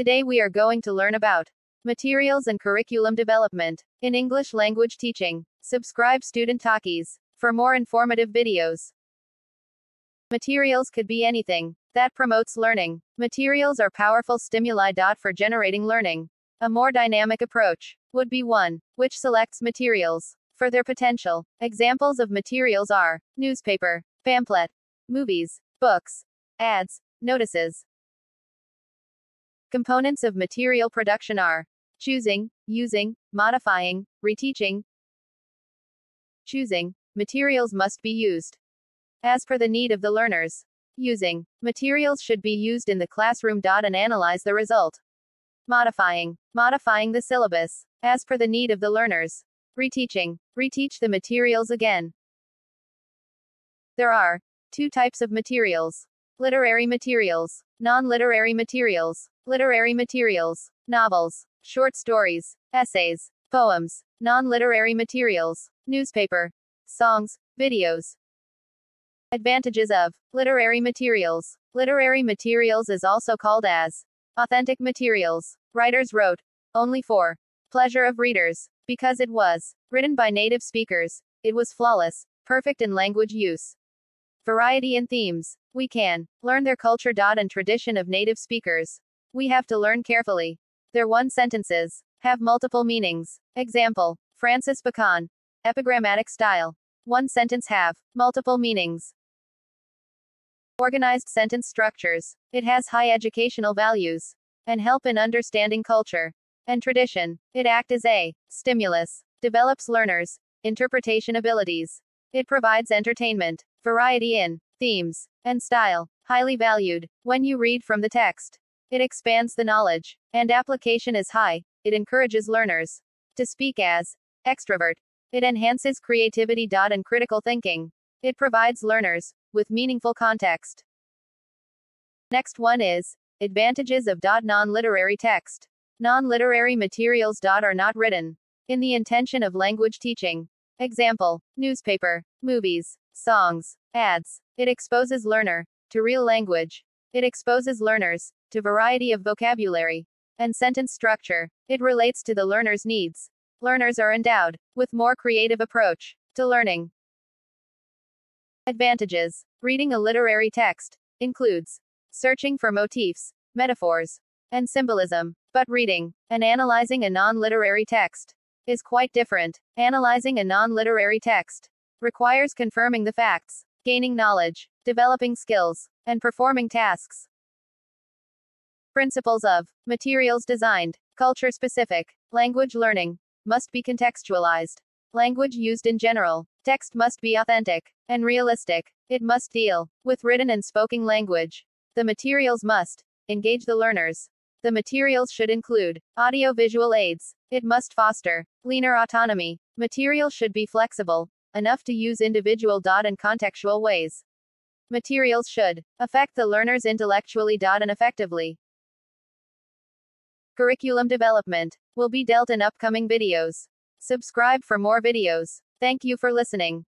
Today we are going to learn about materials and curriculum development in English language teaching. Subscribe Student Talkies for more informative videos. Materials could be anything that promotes learning. Materials are powerful stimuli. For generating learning, a more dynamic approach would be one which selects materials for their potential. Examples of materials are newspaper, pamphlet, movies, books, ads, notices. Components of material production are choosing, using, modifying, reteaching. Choosing. Materials must be used as per the need of the learners. Using. Materials should be used in the classroom. And analyze the result. Modifying. Modifying the syllabus as per the need of the learners. Reteaching. Reteach the materials again. There are two types of materials literary materials, non literary materials. Literary materials, novels, short stories, essays, poems, non literary materials, newspaper, songs, videos. Advantages of literary materials. Literary materials is also called as authentic materials. Writers wrote only for pleasure of readers because it was written by native speakers. It was flawless, perfect in language use. Variety in themes. We can learn their culture. And tradition of native speakers. We have to learn carefully. Their one sentences have multiple meanings. Example Francis Bacon. Epigrammatic style. One sentence have multiple meanings. Organized sentence structures. It has high educational values and help in understanding culture and tradition. It act as a stimulus, develops learners, interpretation abilities. It provides entertainment, variety in themes and style, highly valued when you read from the text. It expands the knowledge, and application is high. It encourages learners to speak as extrovert. It enhances creativity. And critical thinking. It provides learners with meaningful context. Next one is advantages of non-literary text. Non-literary materials are not written in the intention of language teaching. Example: newspaper, movies, songs, ads. It exposes learner to real language. It exposes learners to variety of vocabulary and sentence structure. It relates to the learner's needs. Learners are endowed with more creative approach to learning. Advantages. Reading a literary text includes searching for motifs, metaphors, and symbolism. But reading and analyzing a non-literary text is quite different. Analyzing a non-literary text requires confirming the facts, gaining knowledge, developing skills, and performing tasks. Principles of materials designed, culture specific, language learning must be contextualized. Language used in general, text must be authentic and realistic. It must deal with written and spoken language. The materials must engage the learners. The materials should include audio-visual aids. It must foster learner autonomy. Material should be flexible enough to use individual dot and contextual ways. Materials should affect the learners intellectually dot and effectively. Curriculum development will be dealt in upcoming videos. Subscribe for more videos. Thank you for listening.